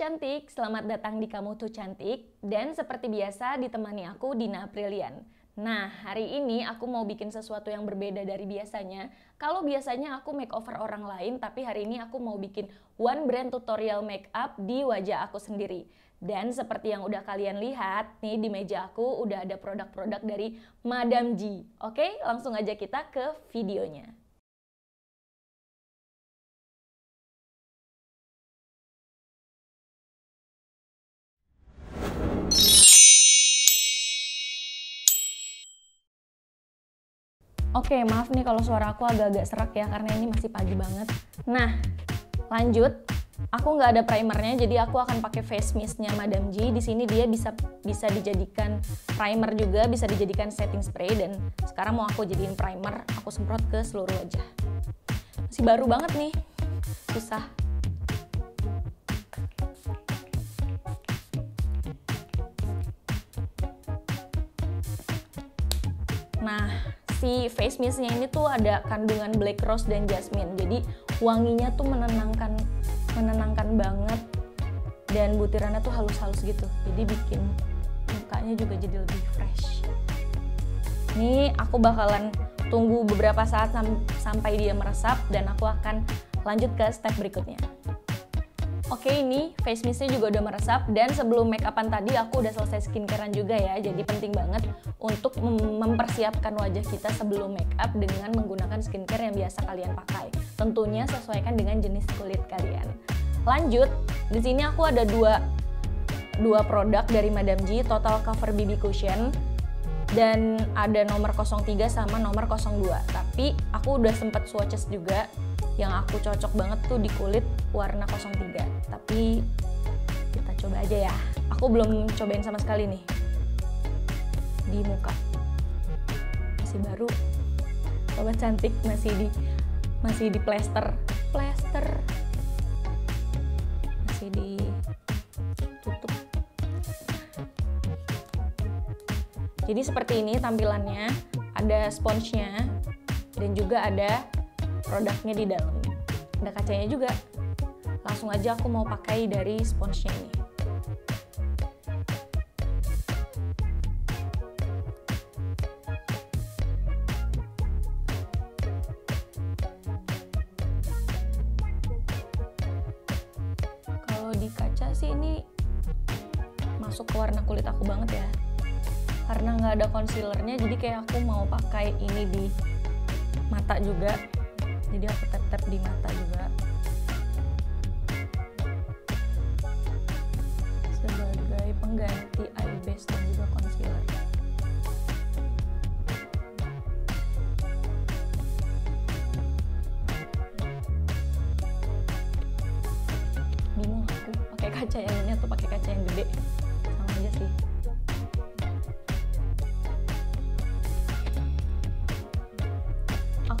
cantik, selamat datang di Kamu Tuh Cantik dan seperti biasa ditemani aku Dina Aprilian. Nah, hari ini aku mau bikin sesuatu yang berbeda dari biasanya. Kalau biasanya aku makeover orang lain, tapi hari ini aku mau bikin one brand tutorial makeup di wajah aku sendiri. Dan seperti yang udah kalian lihat, nih di meja aku udah ada produk-produk dari Madame G. Oke, langsung aja kita ke videonya. Oke, maaf nih kalau suara aku agak-agak serak ya karena ini masih pagi banget. Nah, lanjut. Aku nggak ada primernya, jadi aku akan pakai face mistnya Madame G. Di sini dia bisa bisa dijadikan primer juga, bisa dijadikan setting spray dan sekarang mau aku jadiin primer, aku semprot ke seluruh wajah. Masih baru banget nih, susah. Nah, si face mistnya ini tuh ada kandungan black rose dan jasmine. Jadi wanginya tuh menenangkan menenangkan banget dan butirannya tuh halus-halus gitu. Jadi bikin mukanya juga jadi lebih fresh. Ini aku bakalan tunggu beberapa saat sam sampai dia meresap dan aku akan lanjut ke step berikutnya. Oke ini face mistnya juga udah meresap dan sebelum make upan tadi aku udah selesai skincarean juga ya jadi penting banget untuk mem mempersiapkan wajah kita sebelum make up dengan menggunakan skincare yang biasa kalian pakai. Tentunya sesuaikan dengan jenis kulit kalian. Lanjut di sini aku ada dua dua produk dari Madame G Total Cover BB Cushion dan ada nomor 03 sama nomor 02 tapi aku udah sempet swatches juga yang aku cocok banget tuh di kulit warna 03 tapi kita coba aja ya. Aku belum cobain sama sekali nih. Di muka. Masih baru. Sobat cantik masih di masih di plester. Plester. Masih di tutup. Jadi seperti ini tampilannya. Ada sponsnya dan juga ada produknya di dalam. Ada kacanya juga. Langsung aja aku mau pakai dari sponsnya ini. Kalau di kaca sih ini masuk ke warna kulit aku banget ya. Karena nggak ada concealernya jadi kayak aku mau pakai ini di mata juga jadi aku tap-tap di mata juga. Sebagai pengganti eye base dan juga concealer. Bingung aku pakai kaca yang ini atau pakai kaca yang gede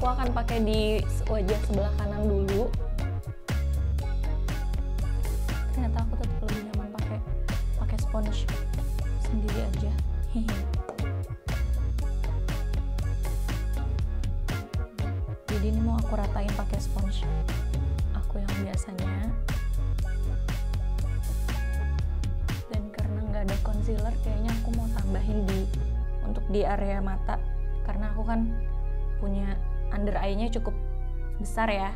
aku akan pakai di wajah sebelah kanan dulu besar ya.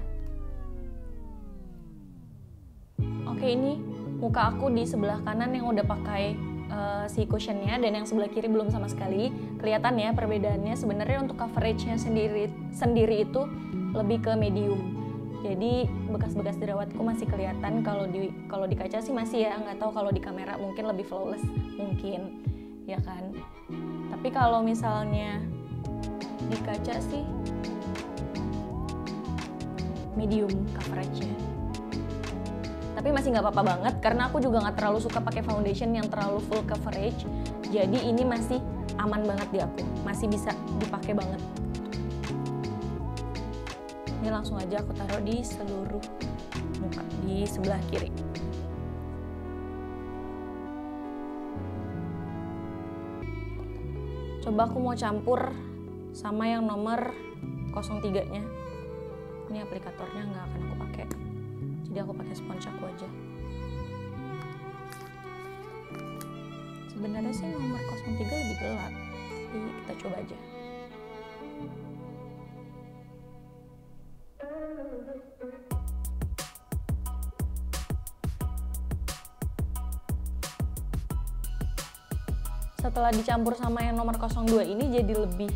Oke ini muka aku di sebelah kanan yang udah pakai uh, si cushionnya dan yang sebelah kiri belum sama sekali. Kelihatan ya perbedaannya sebenarnya untuk coveragenya sendiri sendiri itu lebih ke medium. Jadi bekas-bekas jerawatku masih kelihatan kalau di kalau di kaca sih masih ya nggak tahu kalau di kamera mungkin lebih flawless mungkin ya kan. Tapi kalau misalnya di kaca sih medium coveragenya. Tapi masih nggak apa-apa banget karena aku juga nggak terlalu suka pakai foundation yang terlalu full coverage. Jadi ini masih aman banget di aku. Masih bisa dipakai banget. Ini langsung aja aku taruh di seluruh muka di sebelah kiri. Coba aku mau campur sama yang nomor 03 nya ini aplikatornya nggak akan aku pakai. Jadi aku pakai spons aku aja. Sebenarnya sih nomor 03 lebih gelap. Tapi kita coba aja. Setelah dicampur sama yang nomor 02 ini jadi lebih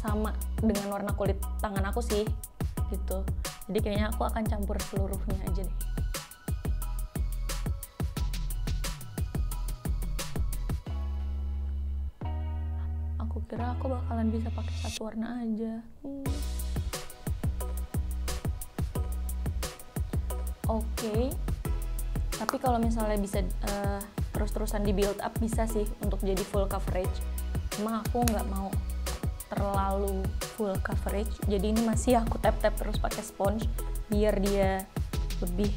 sama dengan warna kulit tangan aku sih gitu jadi kayaknya aku akan campur seluruhnya aja deh aku kira aku bakalan bisa pakai satu warna aja hmm. oke okay. tapi kalau misalnya bisa uh, terus-terusan di build up bisa sih untuk jadi full coverage cuma aku nggak mau terlalu full coverage jadi ini masih aku tap-tap terus pakai sponge biar dia lebih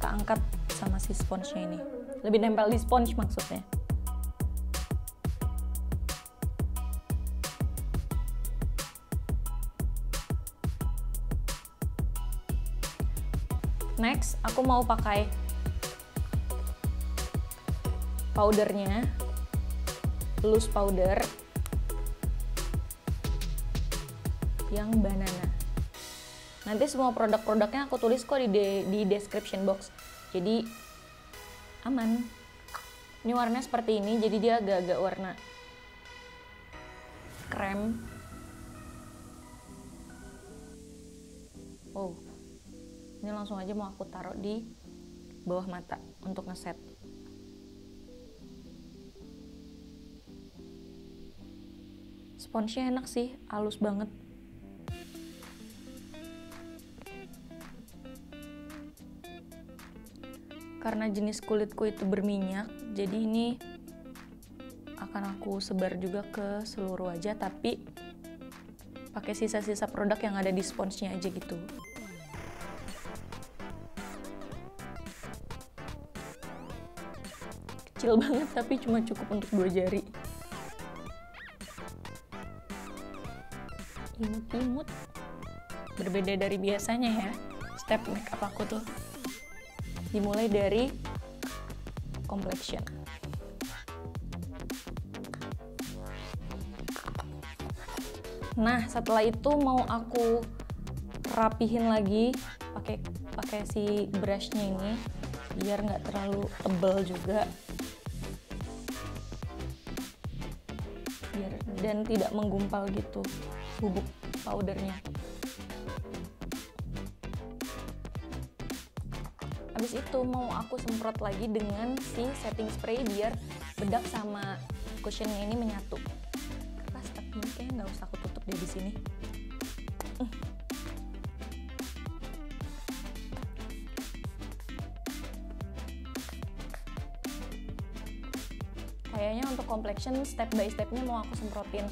keangkat sama si sponge-nya ini. Lebih nempel di sponge maksudnya. Next aku mau pakai powdernya. Loose powder yang banana. Nanti semua produk-produknya aku tulis kok di, de di description box. Jadi aman. Ini warnanya seperti ini jadi dia agak-agak warna krem. Oh ini langsung aja mau aku taruh di bawah mata untuk ngeset. Sponsnya enak sih halus banget karena jenis kulitku itu berminyak jadi ini akan aku sebar juga ke seluruh wajah tapi pakai sisa-sisa produk yang ada di sponsnya aja gitu. Kecil banget tapi cuma cukup untuk dua jari. Imut-imut. Berbeda dari biasanya ya step makeup aku tuh dimulai dari complexion. Nah setelah itu mau aku rapihin lagi pakai pakai si brushnya ini biar nggak terlalu tebal juga. Biar dan tidak menggumpal gitu bubuk powdernya habis itu mau aku semprot lagi dengan si setting spray biar bedak sama cushionnya ini menyatu. Keras tapi kayaknya nggak usah aku tutup deh di sini. Kayaknya untuk complexion step by stepnya mau aku semprotin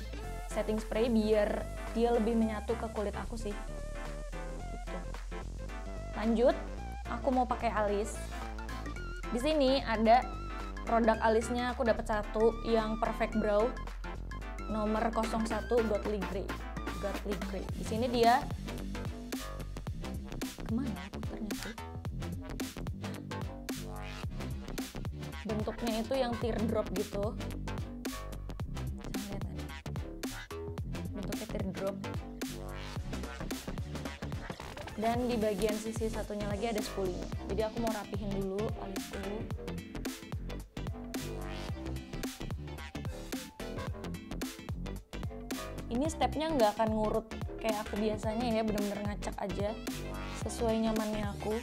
setting spray biar dia lebih menyatu ke kulit aku sih. Gitu. lanjut aku mau pakai alis. Di sini ada produk alisnya aku dapat satu yang perfect brow nomor 01 Godly Grey Godly Grey di sini dia ke mana ternyata bentuknya itu yang teardrop gitu dan di bagian sisi satunya lagi ada spooling. Jadi aku mau rapihin dulu alisku ini stepnya nggak akan ngurut kayak aku biasanya ya bener-bener ngacak aja. Sesuai nyamannya aku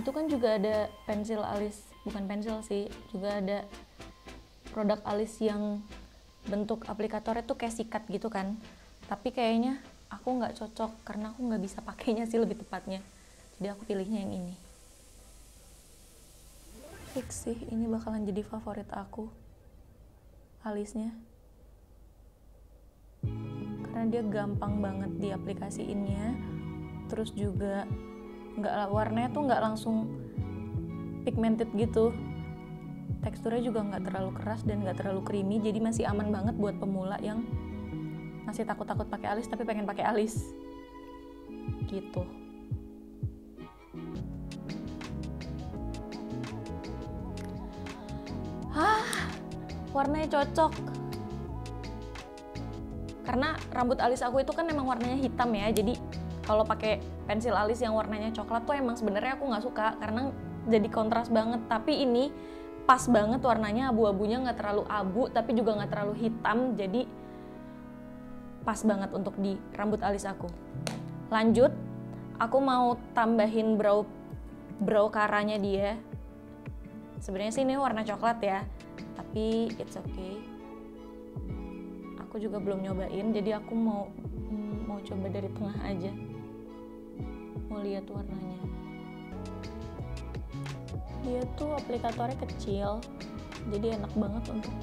itu kan juga ada pensil alis bukan pensil sih juga ada produk alis yang bentuk aplikatornya tuh kayak sikat gitu kan. Tapi kayaknya aku nggak cocok karena aku nggak bisa pakainya sih lebih tepatnya. Jadi aku pilihnya yang ini. Fix sih ini bakalan jadi favorit aku alisnya. Karena dia gampang banget diaplikasiinnya. Terus juga nggak warnanya tuh nggak langsung pigmented gitu. Teksturnya juga nggak terlalu keras dan nggak terlalu creamy jadi masih aman banget buat pemula yang masih takut-takut pakai alis tapi pengen pakai alis. Gitu. Ah warnanya cocok. Karena rambut alis aku itu kan emang warnanya hitam ya jadi kalau pakai pensil alis yang warnanya coklat tuh emang sebenarnya aku nggak suka karena jadi kontras banget. Tapi ini pas banget warnanya abu-abunya nggak terlalu abu tapi juga nggak terlalu hitam. Jadi pas banget untuk di rambut alis aku. Lanjut aku mau tambahin brow brow karanya dia. Sebenarnya sih ini warna coklat ya tapi it's okay. Aku juga belum nyobain jadi aku mau mau coba dari tengah aja mau lihat warnanya? Dia tuh aplikatornya kecil jadi enak banget untuk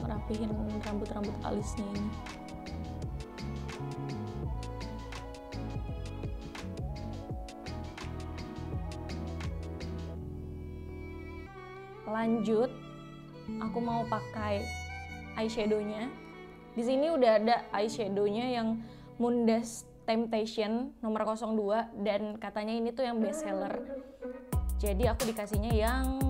merapihin rambut-rambut alisnya ini. Lanjut aku mau pakai eyeshadownya. Di sini udah ada eyeshadownya yang Mundas Temptation nomor 02 dan katanya ini tuh yang best seller. Jadi aku dikasihnya yang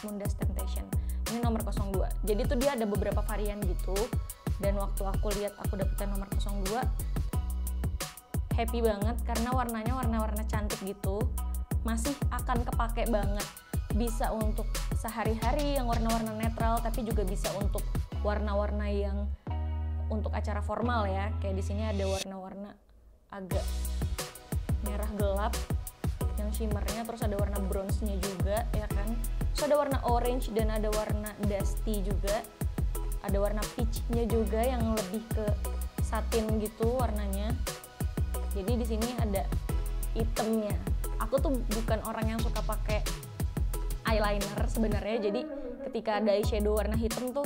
Mundas Temptation. Ini nomor 02 jadi tuh dia ada beberapa varian gitu. Dan waktu aku lihat aku dapetin nomor 02 happy banget karena warnanya warna-warna cantik gitu. Masih akan kepake banget. Bisa untuk sehari-hari yang warna-warna netral tapi juga bisa untuk warna-warna yang untuk acara formal ya. Kayak di sini ada warna-warna agak merah gelap yang shimmernya terus ada warna bronze-nya juga ya kan? Terus ada warna orange dan ada warna dusty juga. Ada warna peach-nya juga yang lebih ke satin gitu warnanya. Jadi di sini ada itemnya. Aku tuh bukan orang yang suka pakai eyeliner sebenarnya. Jadi ketika ada eyeshadow warna hitam tuh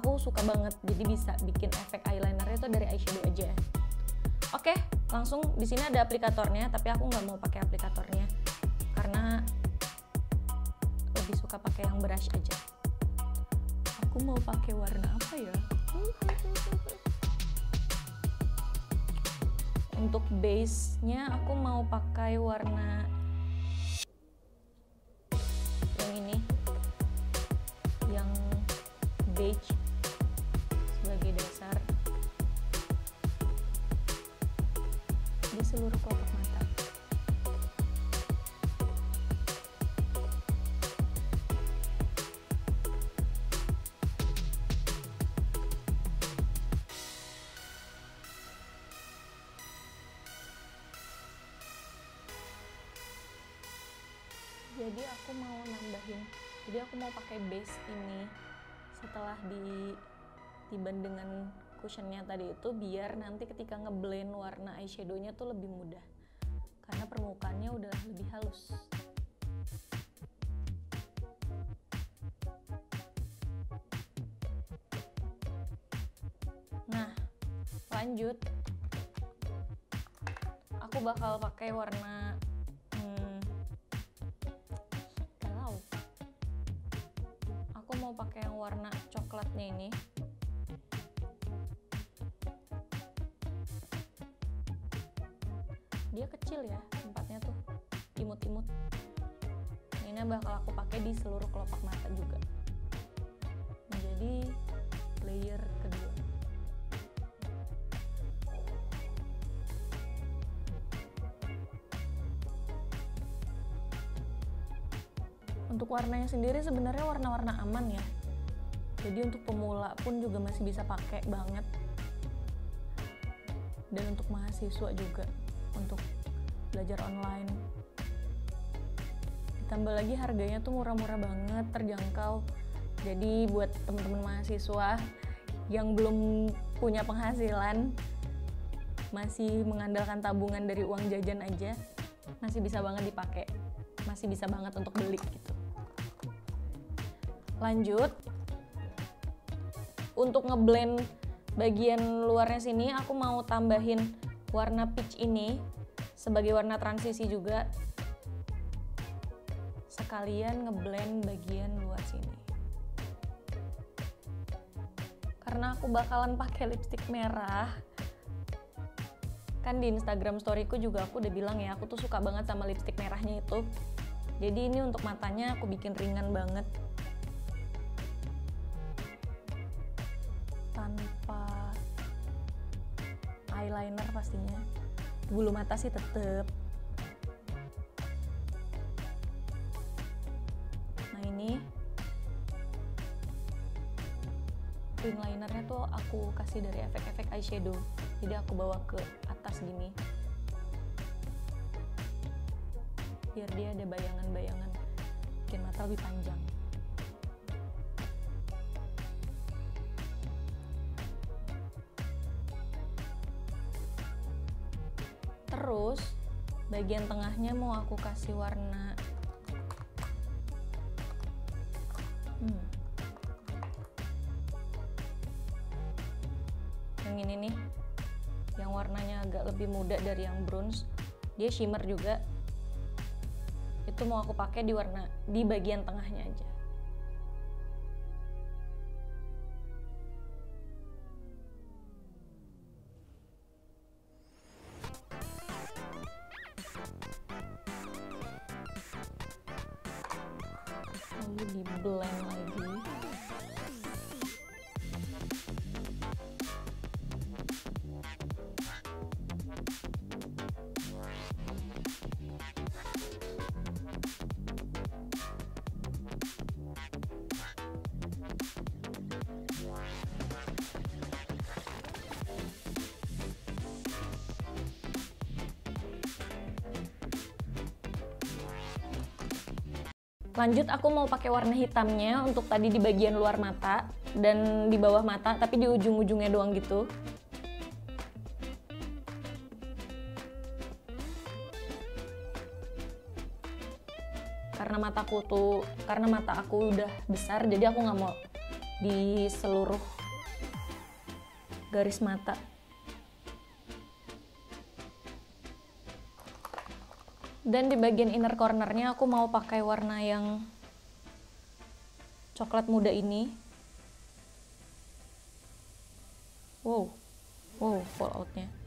aku suka banget. Jadi bisa bikin efek eyelinernya itu dari eyeshadow aja. Oke langsung di sini ada aplikatornya tapi aku nggak mau pakai aplikatornya karena lebih suka pakai yang brush aja. Aku mau pakai warna apa ya? Untuk base nya aku mau pakai warna yang ini yang beige seluruh kelopak mata. Jadi aku mau nambahin, jadi aku mau pakai base ini setelah di tiban dengan cushionnya tadi itu biar nanti ketika ngeblend warna eyeshadownya tuh lebih mudah. Karena permukaannya udah lebih halus. Nah lanjut. Aku bakal pakai warna hmm, aku mau pakai yang warna coklatnya ini kecil ya tempatnya tuh imut-imut. Ini bakal aku pakai di seluruh kelopak mata juga. Menjadi layer kedua. Untuk warnanya sendiri sebenarnya warna-warna aman ya. Jadi untuk pemula pun juga masih bisa pakai banget. Dan untuk mahasiswa juga untuk belajar online. Ditambah lagi harganya tuh murah-murah banget terjangkau. Jadi buat teman-teman mahasiswa yang belum punya penghasilan masih mengandalkan tabungan dari uang jajan aja masih bisa banget dipakai. Masih bisa banget untuk beli gitu. Lanjut. Untuk ngeblend bagian luarnya sini aku mau tambahin warna peach ini sebagai warna transisi juga sekalian ngeblend bagian luar sini. Karena aku bakalan pakai lipstick merah. Kan di Instagram storyku juga aku udah bilang ya aku tuh suka banget sama lipstick merahnya itu. Jadi ini untuk matanya aku bikin ringan banget. Tanpa eyeliner pastinya bulu mata sih tetep. Nah ini ring linernya tuh aku kasih dari efek-efek eyeshadow. Jadi aku bawa ke atas gini. Biar dia ada bayangan-bayangan. Bikin mata lebih panjang bagian tengahnya mau aku kasih warna. Hmm. yang ini nih yang warnanya agak lebih muda dari yang bronze dia shimmer juga. Itu mau aku pakai di warna di bagian tengahnya aja blend Lanjut aku mau pakai warna hitamnya untuk tadi di bagian luar mata dan di bawah mata tapi di ujung-ujungnya doang gitu. Karena mataku tuh karena mata aku udah besar jadi aku nggak mau di seluruh garis mata. Dan di bagian inner cornernya aku mau pakai warna yang coklat muda ini. Wow, wow, falloutnya.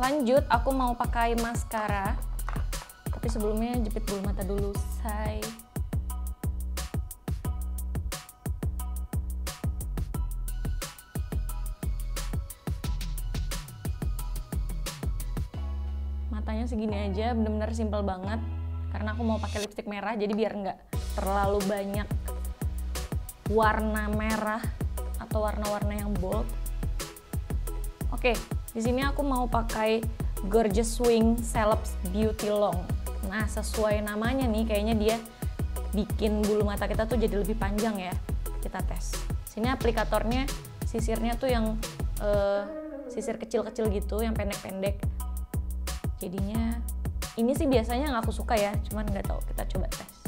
Lanjut, aku mau pakai maskara. Tapi sebelumnya jepit bulu mata dulu, say. Matanya segini aja, bener-bener simple banget. Karena aku mau pakai lipstick merah, jadi biar nggak terlalu banyak warna merah atau warna-warna yang bold. Oke, di sini aku mau pakai Gorgeous Wing Celebs Beauty Long. Nah, sesuai namanya nih, kayaknya dia bikin bulu mata kita tuh jadi lebih panjang ya. Kita tes. Sini aplikatornya, sisirnya tuh yang uh, sisir kecil-kecil gitu, yang pendek-pendek. Jadinya, ini sih biasanya nggak aku suka ya, cuman nggak tahu. Kita coba tes.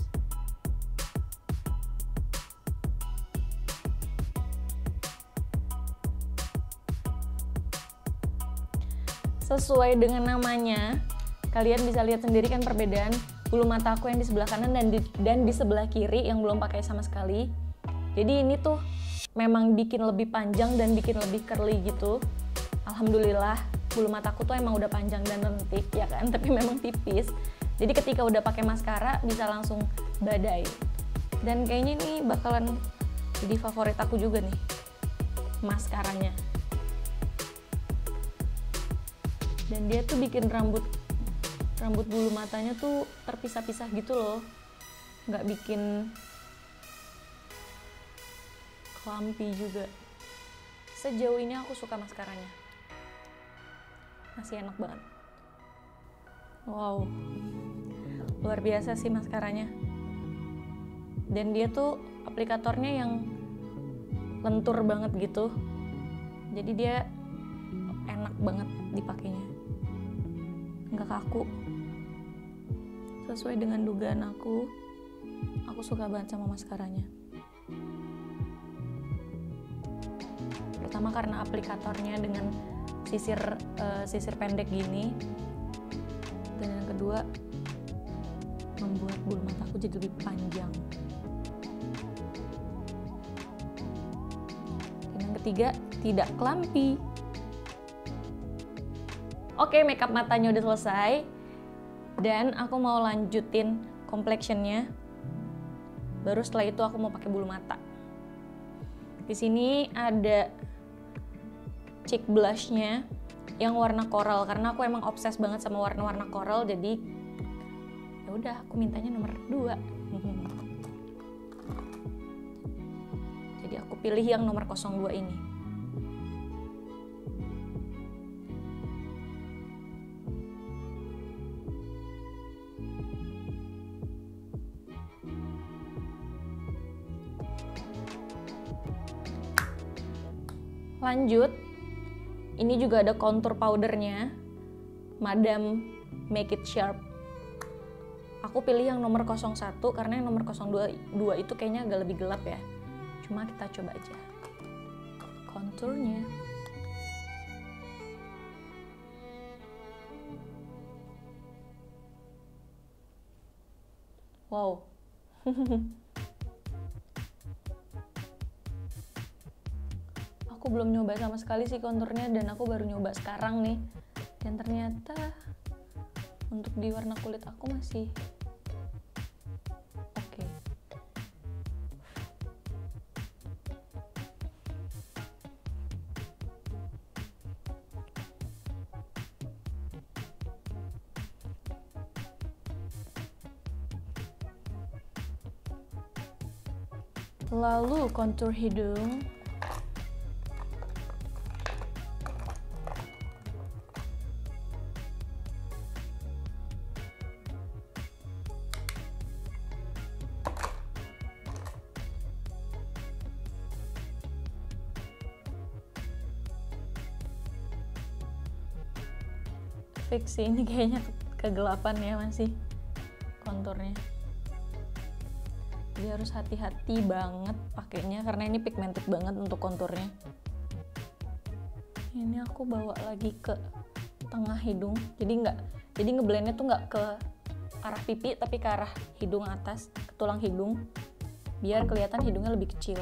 Sesuai dengan namanya kalian bisa lihat sendiri kan perbedaan bulu mata aku yang di sebelah kanan dan di, dan di sebelah kiri yang belum pakai sama sekali. Jadi ini tuh memang bikin lebih panjang dan bikin lebih curly gitu. Alhamdulillah bulu mataku tuh emang udah panjang dan lentik ya kan? Tapi memang tipis. Jadi ketika udah pakai maskara bisa langsung badai. Dan kayaknya ini bakalan jadi favorit aku juga nih maskaranya dan dia tuh bikin rambut rambut bulu matanya tuh terpisah-pisah gitu loh. Nggak bikin clumpy juga. Sejauh ini aku suka maskaranya. Masih enak banget. Wow. Luar biasa sih maskaranya. Dan dia tuh aplikatornya yang lentur banget gitu. Jadi dia enak banget dipakainya nggak kaku. Sesuai dengan dugaan aku aku suka banget sama maskaranya pertama karena aplikatornya dengan sisir uh, sisir pendek gini. Dan yang kedua membuat bulu mataku jadi lebih panjang. Dan yang ketiga tidak kelampi oke makeup matanya udah selesai. Dan aku mau lanjutin complexionnya. Baru setelah itu aku mau pakai bulu mata. Di sini ada cheek blushnya yang warna coral. Karena aku emang obses banget sama warna-warna coral jadi ya udah aku mintanya nomor 2 jadi aku pilih yang nomor 02 ini lanjut. Ini juga ada contour powdernya. Madam Make It Sharp. Aku pilih yang nomor 01 karena yang nomor 02 itu kayaknya agak lebih gelap ya. Cuma kita coba aja. Konturnya wow belum nyoba sama sekali sih konturnya dan aku baru nyoba sekarang nih. Dan ternyata untuk di warna kulit aku masih oke. Lalu kontur hidung fix sih ini kayaknya kegelapan ya masih konturnya. Jadi harus hati-hati banget pakainya karena ini pigmented banget untuk konturnya. Ini aku bawa lagi ke tengah hidung jadi nggak jadi ngeblendnya tuh nggak ke arah pipi tapi ke arah hidung atas ke tulang hidung biar kelihatan hidungnya lebih kecil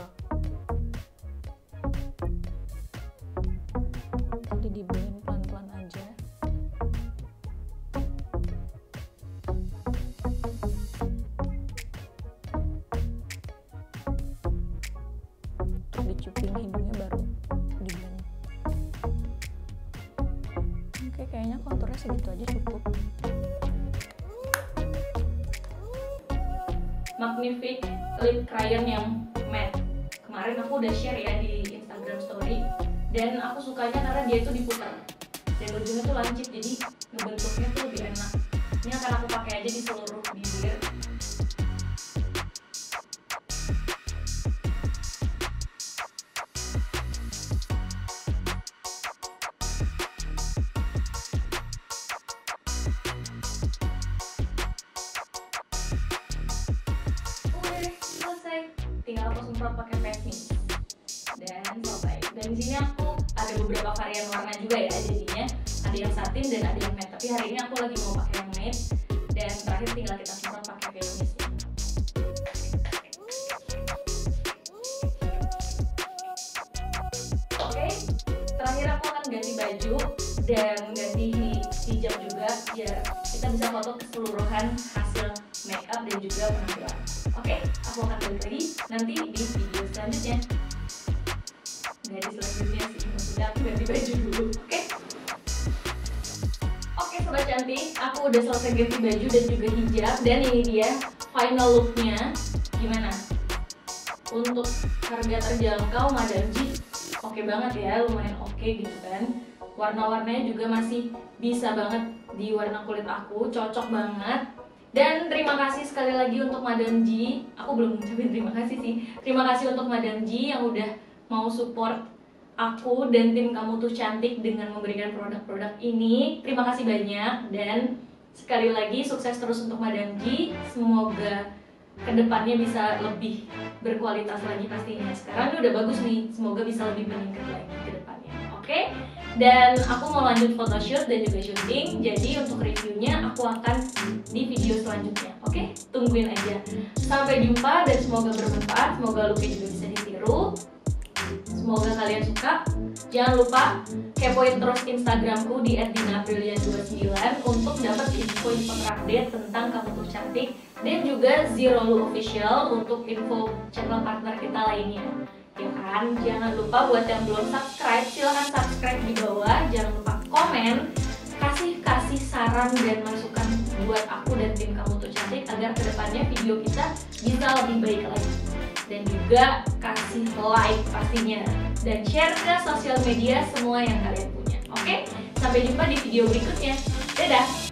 segitu aja cukup. Magnific lip crayon yang matte. Kemarin aku udah share ya di Instagram story. Dan aku sukanya karena dia itu diputar. Dan ujungnya tuh lancip jadi semprot pakai mist dan selesai dan di sini aku ada beberapa varian warna juga ya jadinya. Ada yang satin dan ada yang matte. Tapi hari ini aku lagi mau pakai yang matte. Dan terakhir tinggal kita semprot pakai mist oke terakhir aku akan ganti baju dan ganti hijab juga biar kita bisa foto keseluruhan hasil makeup dan juga penampilan ganti baju dan juga hijab dan ini dia final looknya gimana untuk harga terjangkau Madam oke okay banget ya lumayan oke okay gitu kan warna-warnanya juga masih bisa banget di warna kulit aku cocok banget dan terima kasih sekali lagi untuk Madam G. Aku belum ngucapin terima kasih sih. Terima kasih untuk Madam G yang udah mau support aku dan tim kamu tuh cantik dengan memberikan produk-produk ini. Terima kasih banyak dan sekali lagi sukses terus untuk Madam G. Semoga ke depannya bisa lebih berkualitas lagi pastinya. Sekarang ini udah bagus nih, semoga bisa lebih meningkat lagi ke depannya. Oke? Okay? Dan aku mau lanjut photoshoot dan juga syuting. Jadi untuk reviewnya aku akan di video selanjutnya. Oke? Okay? Tungguin aja. Sampai jumpa dan semoga bermanfaat. Semoga Lucky juga bisa ditiru. Semoga kalian suka. Jangan lupa kepoin terus Instagramku di @dinabrilian29 untuk dapat info-info terupdate tentang kamu tuh cantik dan juga Zero Lu Official untuk info channel partner kita lainnya. Ya kan? Jangan lupa buat yang belum subscribe, silahkan subscribe di bawah. Jangan lupa komen, kasih kasih saran dan masukan buat aku dan tim kamu tuh cantik agar ke depannya video kita bisa lebih baik lagi dan juga kasih like pastinya dan share ke sosial media semua yang kalian punya. Oke? Sampai jumpa di video berikutnya. Dadah